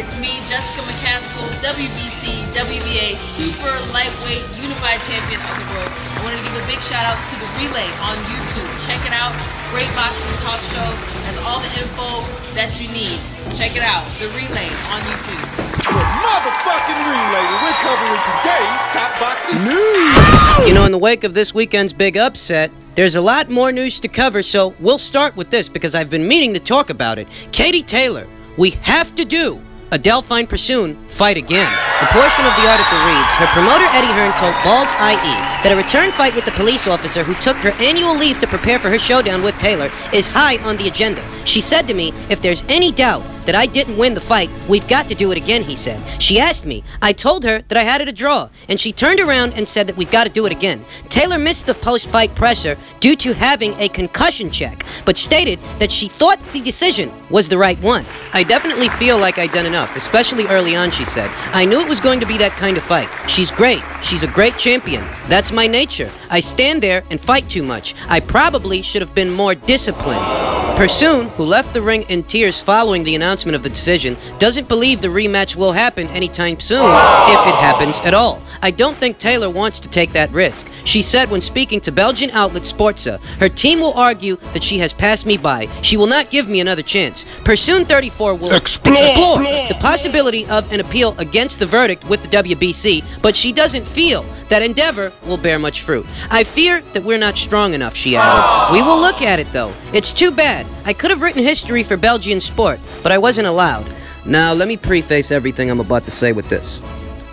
It's me, Jessica McCaskill, WBC, WBA Super Lightweight Unified Champion of the World. I wanted to give a big shout out to the Relay on YouTube. Check it out. Great boxing talk show. Has all the info that you need. Check it out. The Relay on YouTube. The motherfucking relay. We're covering today's top boxing news. You know, in the wake of this weekend's big upset, there's a lot more news to cover, so we'll start with this because I've been meaning to talk about it. Katie Taylor, we have to do a Delphine Persoon fight again. The portion of the article reads, her promoter Eddie Hearn told Balls IE that a return fight with the police officer who took her annual leave to prepare for her showdown with Taylor is high on the agenda. She said to me, if there's any doubt that I didn't win the fight, we've got to do it again, he said. She asked me. I told her that I had it a draw, and she turned around and said that we've got to do it again. Taylor missed the post-fight presser due to having a concussion check, but stated that she thought the decision was the right one. I definitely feel like I'd done enough, especially early on, she said. I knew it was going to be that kind of fight. She's great. She's a great champion. That's my nature. I stand there and fight too much. I probably should have been more disciplined. Persoon, who left the ring in tears following the announcement of the decision, doesn't believe the rematch will happen anytime soon, if it happens at all. I don't think Taylor wants to take that risk. She said when speaking to Belgian outlet Sporza, her team will argue that she has passed me by. She will not give me another chance. Persoon 34 will Explore. explore the possibility of an appeal against the verdict with the WBC, but she doesn't feel that endeavor will bear much fruit. I fear that we're not strong enough, she added. We will look at it, though. It's too bad. I could have written history for Belgian sport, but I wasn't allowed. Now, let me preface everything I'm about to say with this.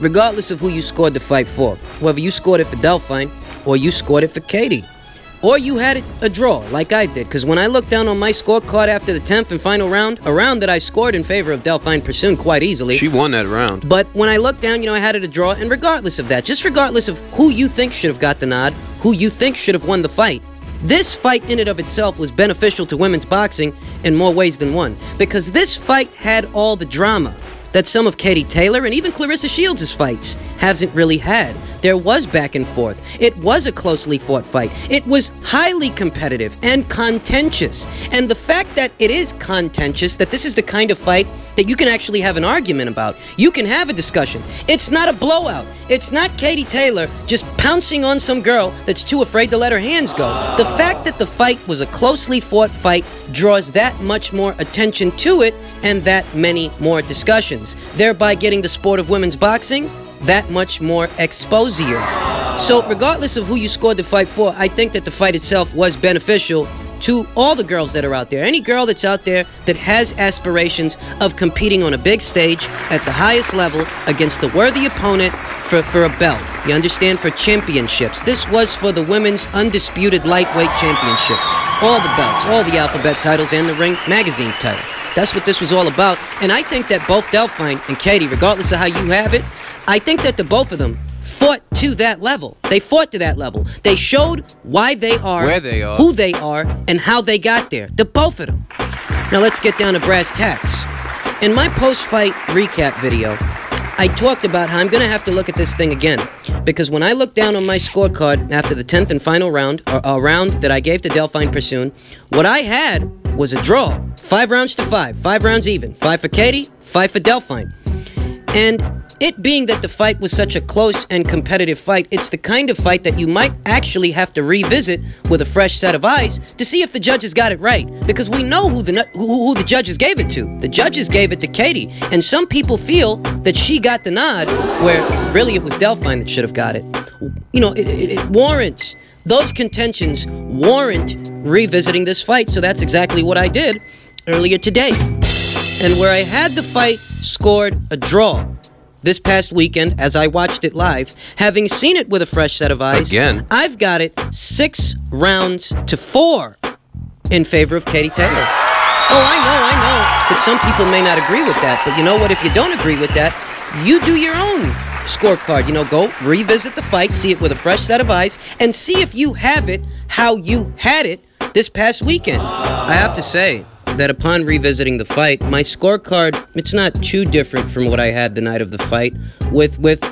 Regardless of who you scored the fight for, whether you scored it for Delphine or you scored it for Katie, or you had it a draw like I did, because when I looked down on my scorecard after the 10th and final round, a round that I scored in favor of Delphine Persoon quite easily. She won that round. But when I looked down, you know, I had it a draw, and regardless of that, just regardless of who you think should have got the nod, who you think should have won the fight, this fight in and of itself was beneficial to women's boxing in more ways than one. Because this fight had all the drama that some of Katie Taylor and even Claressa Shields' fights hasn't really had. There was back and forth. It was a closely fought fight. It was highly competitive and contentious. And the fact that it is contentious, that this is the kind of fight that you can actually have an argument about, you can have a discussion. It's not a blowout. It's not Katie Taylor just pouncing on some girl that's too afraid to let her hands go. The fact that the fight was a closely fought fight draws that much more attention to it and that many more discussions, thereby getting the sport of women's boxing that much more exposure. So, regardless of who you scored the fight for, I think that the fight itself was beneficial to all the girls that are out there. Any girl that's out there that has aspirations of competing on a big stage at the highest level against a worthy opponent for, for a belt. You understand? For championships. This was for the women's undisputed lightweight championship. All the belts, all the alphabet titles, and the Ring magazine title. That's what this was all about. And I think that both Delphine and Katie, regardless of how you have it, I think that the both of them fought to that level. They fought to that level. They showed why they are, Where they are. who they are, and how they got there. The both of them. Now let's get down to brass tacks. In my post-fight recap video, I talked about how I'm going to have to look at this thing again. Because when I looked down on my scorecard after the 10th and final round, or a round that I gave to Delphine Persoon, what I had was a draw. Five rounds to five. Five rounds even. Five for Katie, five for Delphine. And it being that the fight was such a close and competitive fight, it's the kind of fight that you might actually have to revisit with a fresh set of eyes to see if the judges got it right. Because we know who the who, who the judges gave it to. The judges gave it to Katie, and some people feel that she got the nod, where really it was Delphine that should have got it. You know, it, it, it warrants those contentions warrant revisiting this fight. So that's exactly what I did earlier today. And where I had the fight scored a draw this past weekend as I watched it live, having seen it with a fresh set of eyes, Again. I've got it six rounds to four in favor of Katie Taylor. Oh, I know, I know that some people may not agree with that, but you know what? If you don't agree with that, you do your own scorecard. You know, go revisit the fight, see it with a fresh set of eyes, and see if you have it how you had it this past weekend. I have to say that upon revisiting the fight, my scorecard it's not too different from what I had the night of the fight, with with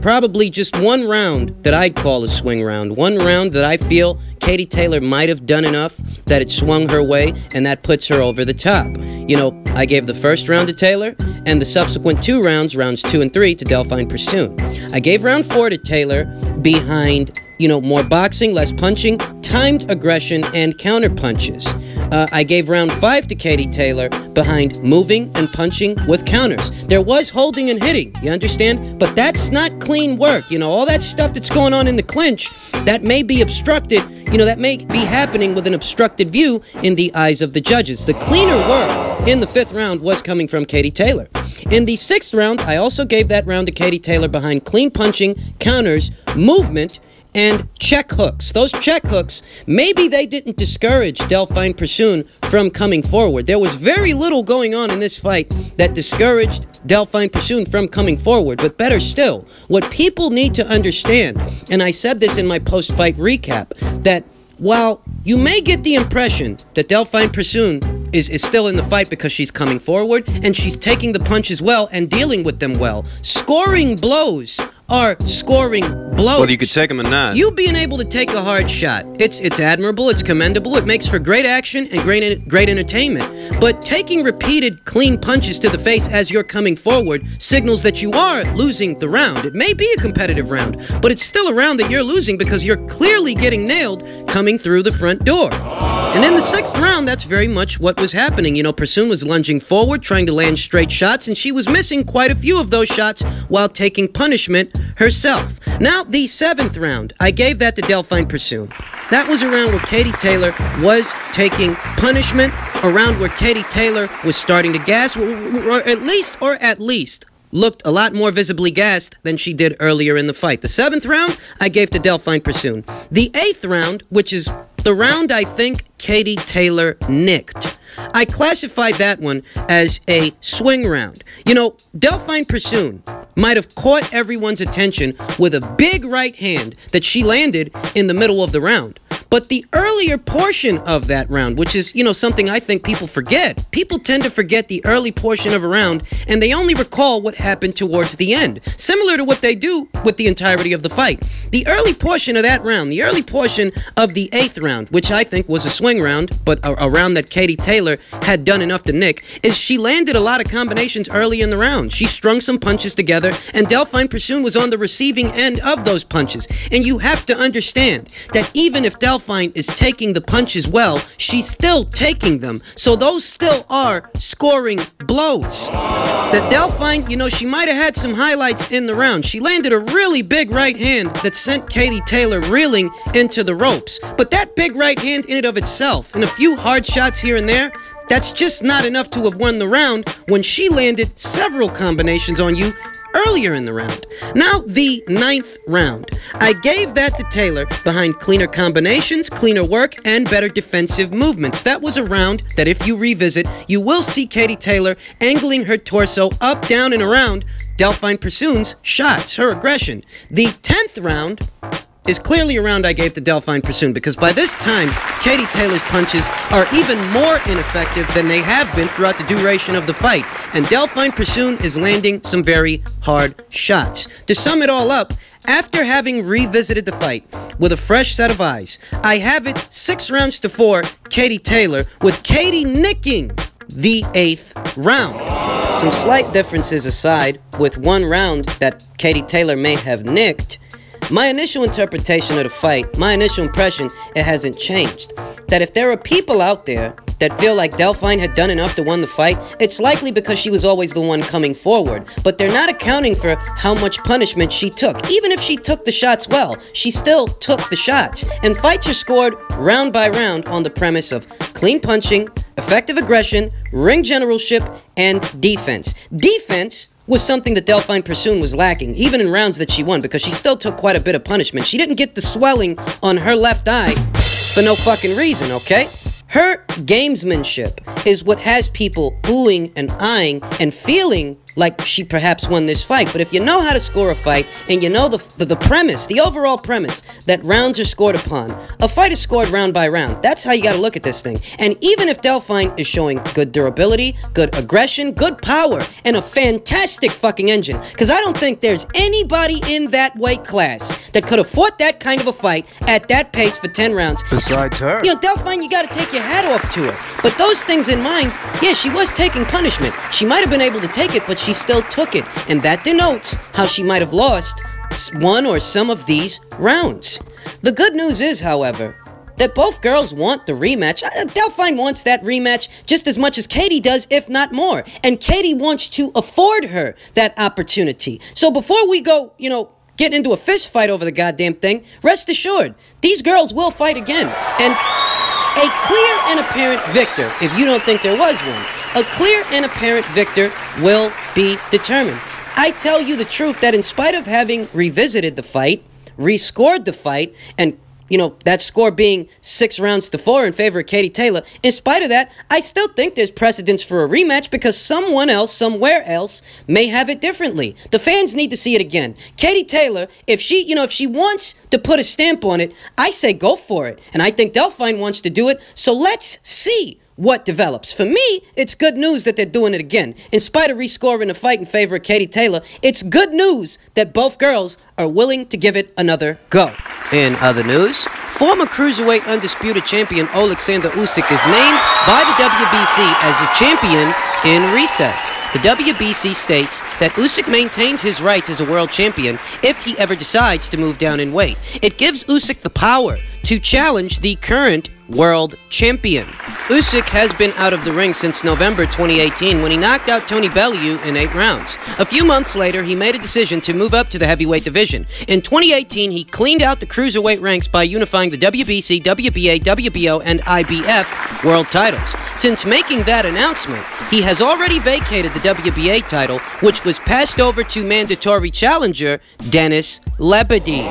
probably just one round that I'd call a swing round. One round that I feel Katie Taylor might have done enough that it swung her way and that puts her over the top. You know, I gave the first round to Taylor and the subsequent two rounds, rounds two and three, to Delphine Persoon. I gave round four to Taylor behind, you know, more boxing, less punching, timed aggression, and counter punches. Uh, I gave round five to Katie Taylor behind moving and punching with counters. There was holding and hitting, you understand? But that's not clean work. You know, all that stuff that's going on in the clinch, that may be obstructed, you know, that may be happening with an obstructed view in the eyes of the judges. The cleaner work in the fifth round was coming from Katie Taylor. In the sixth round, I also gave that round to Katie Taylor behind clean punching, counters, movement, and check hooks. Those check hooks, maybe they didn't discourage Delphine Persoon from coming forward. There was very little going on in this fight that discouraged Delphine Persoon from coming forward. But better still, what people need to understand, and I said this in my post fight recap, that while you may get the impression that Delphine Persoon is, is still in the fight because she's coming forward and she's taking the punches well and dealing with them well, scoring blows are scoring blows. Whether you could take them or not. You being able to take a hard shot, it's it's admirable, it's commendable, it makes for great action and great great entertainment. But taking repeated clean punches to the face as you're coming forward signals that you are losing the round. It may be a competitive round, but it's still a round that you're losing because you're clearly getting nailed coming through the front door. And in the sixth round, that's very much what was happening. You know, Persoon was lunging forward, trying to land straight shots, and she was missing quite a few of those shots while taking punishment herself. Now, the seventh round, I gave that to Delphine Persoon. That was a round where Katie Taylor was taking punishment, a round where Katie Taylor was starting to gas, or at least, or at least, looked a lot more visibly gassed than she did earlier in the fight. The seventh round, I gave to Delphine Persoon. The eighth round, which is the round I think Katie Taylor nicked. I classified that one as a swing round. You know, Delphine Persoon might have caught everyone's attention with a big right hand that she landed in the middle of the round. But the earlier portion of that round, which is, you know, something I think people forget, people tend to forget the early portion of a round and they only recall what happened towards the end, similar to what they do with the entirety of the fight. The early portion of that round, the early portion of the eighth round, which I think was a swing round, but a, a round that Katie Taylor had done enough to nick, is she landed a lot of combinations early in the round. She strung some punches together, and Delphine Persoon was on the receiving end of those punches. And you have to understand that even if Delphine is taking the punches well, she's still taking them. So those still are scoring blows. That Delphine, you know, she might have had some highlights in the round. She landed a really big right hand that sent Katie Taylor reeling into the ropes. But that big right hand in and of itself, and a few hard shots here and there, that's just not enough to have won the round when she landed several combinations on you earlier in the round. Now, the ninth round. I gave that to Taylor behind cleaner combinations, cleaner work, and better defensive movements. That was a round that, if you revisit, you will see Katie Taylor angling her torso up, down, and around Delphine Persoon's shots, her aggression. The 10th round is clearly a round I gave to Delphine Persoon because by this time, Katie Taylor's punches are even more ineffective than they have been throughout the duration of the fight. And Delphine Persoon is landing some very hard shots. To sum it all up, after having revisited the fight with a fresh set of eyes, I have it six rounds to four, Katie Taylor, with Katie nicking the eighth round. Some slight differences aside, with one round that Katie Taylor may have nicked, my initial interpretation of the fight, my initial impression, it hasn't changed. That if there are people out there that feel like Delphine had done enough to win the fight, it's likely because she was always the one coming forward. But they're not accounting for how much punishment she took. Even if she took the shots well, she still took the shots. And fights are scored round by round on the premise of clean punching, effective aggression, ring generalship, and defense. Defense was something that Delphine Persoon was lacking, even in rounds that she won, because she still took quite a bit of punishment. She didn't get the swelling on her left eye for no fucking reason, okay? Her gamesmanship is what has people oohing and eyeing and feeling like she perhaps won this fight. But if you know how to score a fight and you know the, the, the premise, the overall premise that rounds are scored upon, a fight is scored round by round. That's how you got to look at this thing. And even if Delphine is showing good durability, good aggression, good power, and a fantastic fucking engine, because I don't think there's anybody in that weight class that could have fought that kind of a fight at that pace for 10 rounds. Besides her. You know, Delphine, you got to take your hat off to her. But those things in mind, yeah, she was taking punishment. She might have been able to take it, but she still took it. And that denotes how she might have lost one or some of these rounds. The good news is, however, that both girls want the rematch. Delphine wants that rematch just as much as Katie does, if not more. And Katie wants to afford her that opportunity. So before we go, you know, get into a fist fight over the goddamn thing, rest assured, these girls will fight again. And a clear and apparent victor, if you don't think there was one, a clear and apparent victor will be determined. I tell you the truth that in spite of having revisited the fight, rescored the fight, and you know, that score being six rounds to four in favor of Katie Taylor. In spite of that, I still think there's precedence for a rematch because someone else, somewhere else, may have it differently. The fans need to see it again. Katie Taylor, if she, you know, if she wants to put a stamp on it, I say go for it. And I think Delphine wants to do it. So let's see what develops. For me, it's good news that they're doing it again. In spite of rescoring the fight in favor of Katie Taylor, it's good news that both girls are willing to give it another go. In other news, former cruiserweight undisputed champion Alexander Usyk is named by the WBC as a champion in recess. The WBC states that Usyk maintains his rights as a world champion if he ever decides to move down in weight. It gives Usyk the power to challenge the current world champion. Usyk has been out of the ring since November 2018 when he knocked out Tony Bellew in eight rounds. A few months later, he made a decision to move up to the heavyweight division. In 2018, he cleaned out the cruiserweight ranks by unifying the WBC, WBA, WBO, and IBF world titles. Since making that announcement, he has already vacated the WBA title, which was passed over to mandatory challenger Denis Lebedev.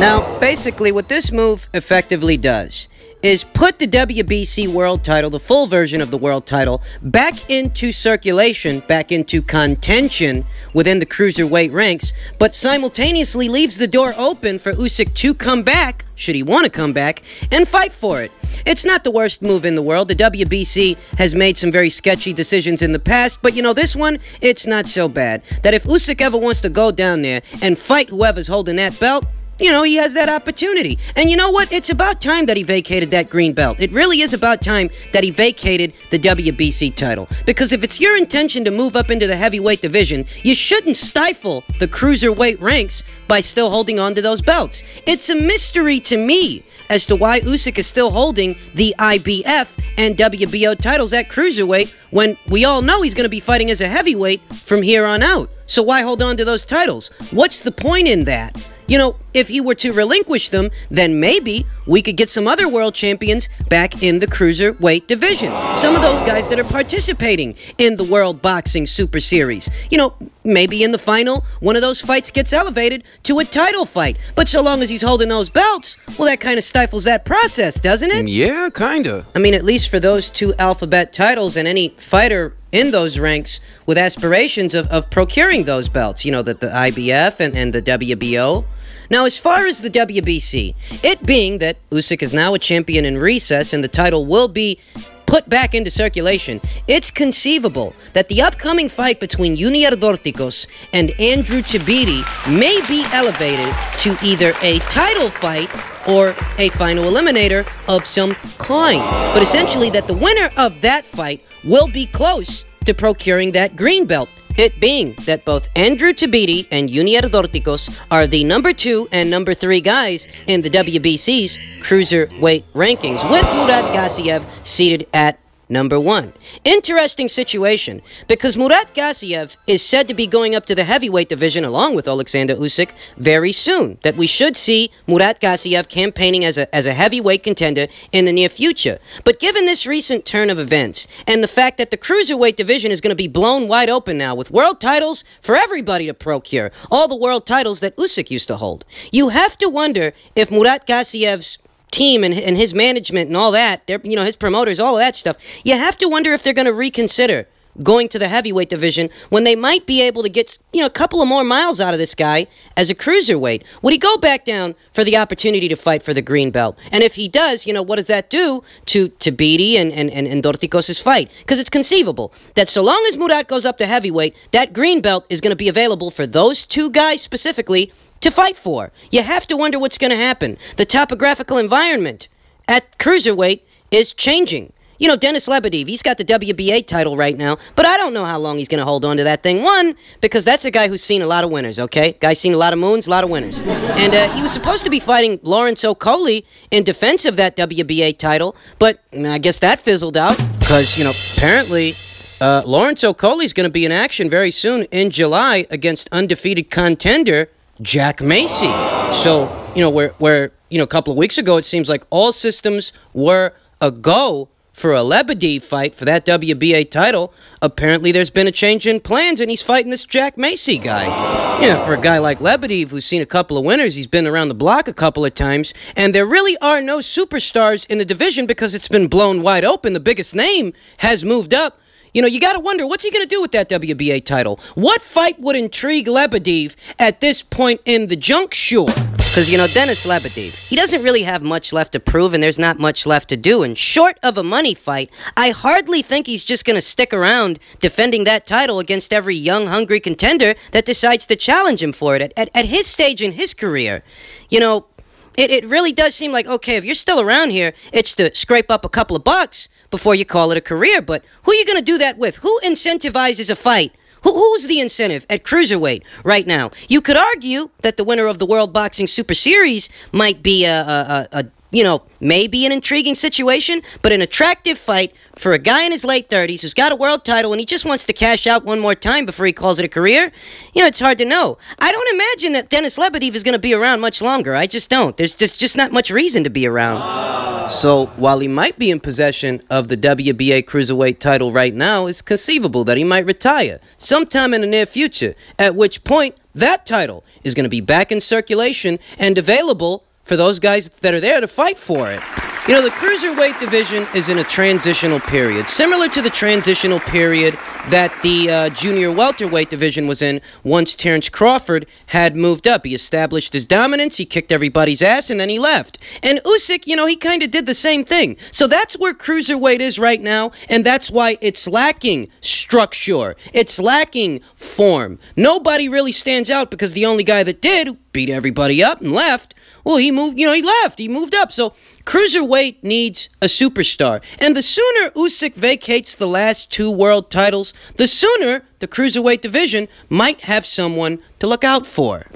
Now, basically, what this move effectively does is put the WBC world title, the full version of the world title, back into circulation, back into contention within the cruiserweight ranks, but simultaneously leaves the door open for Usyk to come back, should he want to come back, and fight for it. It's not the worst move in the world. The WBC has made some very sketchy decisions in the past, but you know, this one, it's not so bad. That if Usyk ever wants to go down there and fight whoever's holding that belt, you know, he has that opportunity. And you know what? It's about time that he vacated that green belt. It really is about time that he vacated the WBC title. Because if it's your intention to move up into the heavyweight division, you shouldn't stifle the cruiserweight ranks by still holding on to those belts. It's a mystery to me as to why Usyk is still holding the IBF and WBO titles at cruiserweight when we all know he's going to be fighting as a heavyweight from here on out. So why hold on to those titles? What's the point in that? You know, if he were to relinquish them, then maybe we could get some other world champions back in the cruiserweight division. Some of those guys that are participating in the World Boxing Super Series. You know, maybe in the final, one of those fights gets elevated to a title fight. But so long as he's holding those belts, well, that kind of stifles that process, doesn't it? Yeah, kinda. I mean, at least for those two alphabet titles and any fighter in those ranks with aspirations of, of procuring those belts, you know, the, the IBF and, and the WBO. Now, as far as the WBC, it being that Usyk is now a champion in recess and the title will be put back into circulation, it's conceivable that the upcoming fight between Yunier Dorticos and Andrew Tabiti may be elevated to either a title fight or a final eliminator of some kind. But essentially, that the winner of that fight will be close to procuring that green belt. It being that both Andrew Tabiti and Yunier Dorticos are the number two and number three guys in the WBC's cruiserweight rankings, with Murat Gassiev seated at number one. Interesting situation because Murat Gassiev is said to be going up to the heavyweight division along with Alexander Usyk very soon. That we should see Murat Gassiev campaigning as a, as a heavyweight contender in the near future. But given this recent turn of events and the fact that the cruiserweight division is going to be blown wide open now with world titles for everybody to procure, all the world titles that Usyk used to hold, you have to wonder if Murat Gassiev's team and, and his management and all that, they're, you know, his promoters, all of that stuff, you have to wonder if they're going to reconsider going to the heavyweight division when they might be able to get you know a couple of more miles out of this guy as a cruiserweight? Would he go back down for the opportunity to fight for the green belt? And if he does, you know, what does that do to Tabiti and and and, and Dorticos' fight? Because it's conceivable that so long as Murat goes up to heavyweight, that green belt is going to be available for those two guys specifically to fight for. You have to wonder what's going to happen. The topographical environment at cruiserweight is changing. You know, Denis Lebedev, he's got the WBA title right now, but I don't know how long he's going to hold on to that thing. One, because that's a guy who's seen a lot of winners, okay? Guy's seen a lot of moons, a lot of winners. And uh, he was supposed to be fighting Lawrence Okolie in defense of that WBA title, but I guess that fizzled out because, you know, apparently uh, Lawrence Okolie's going to be in action very soon in July against undefeated contender Jack Macy. So, you know, where, where, you know, a couple of weeks ago, it seems like all systems were a go for a Lebedev fight for that WBA title. Apparently, there's been a change in plans, and he's fighting this Jack Macy guy. Yeah, for a guy like Lebedev, who's seen a couple of winners, he's been around the block a couple of times, and there really are no superstars in the division because it's been blown wide open. The biggest name has moved up. You know, you got to wonder what's he going to do with that WBA title? What fight would intrigue Lebedev at this point in the juncture? Because, you know, Dennis Lebedev, he doesn't really have much left to prove, and there's not much left to do. And short of a money fight, I hardly think he's just going to stick around defending that title against every young, hungry contender that decides to challenge him for it at, at, at his stage in his career. You know, it, it really does seem like, okay, if you're still around here, it's to scrape up a couple of bucks before you call it a career. But who are you going to do that with? Who incentivizes a fight? Who, who's the incentive at cruiserweight right now? You could argue that the winner of the World Boxing Super Series might be a, a, a, a you know, maybe an intriguing situation, but an attractive fight for a guy in his late 30s who's got a world title and he just wants to cash out one more time before he calls it a career, you know, it's hard to know. I don't imagine that Denis Lebedev is going to be around much longer. I just don't. There's just, just not much reason to be around. So while he might be in possession of the WBA Cruiserweight title right now, it's conceivable that he might retire sometime in the near future, at which point that title is going to be back in circulation and available for those guys that are there to fight for it. You know, the cruiserweight division is in a transitional period, similar to the transitional period that the uh, junior welterweight division was in once Terrence Crawford had moved up. He established his dominance, he kicked everybody's ass, and then he left. And Usyk, you know, he kind of did the same thing. So that's where cruiserweight is right now, and that's why it's lacking structure. It's lacking form. Nobody really stands out because the only guy that did beat everybody up and left well, he moved, you know, he left. He moved up. So cruiserweight needs a superstar. And the sooner Usyk vacates the last two world titles, the sooner the cruiserweight division might have someone to look out for.